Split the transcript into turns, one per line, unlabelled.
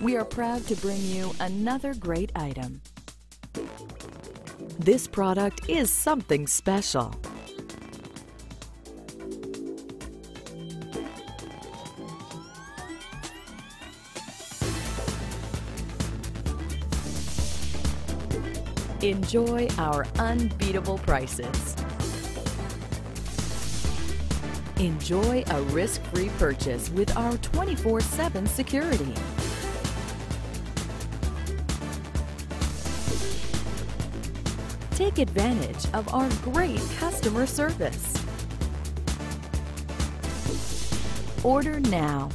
we are proud to bring you another great item. This product is something special. Enjoy our unbeatable prices. Enjoy a risk-free purchase with our 24-7 security. Take advantage of our great customer service. Order now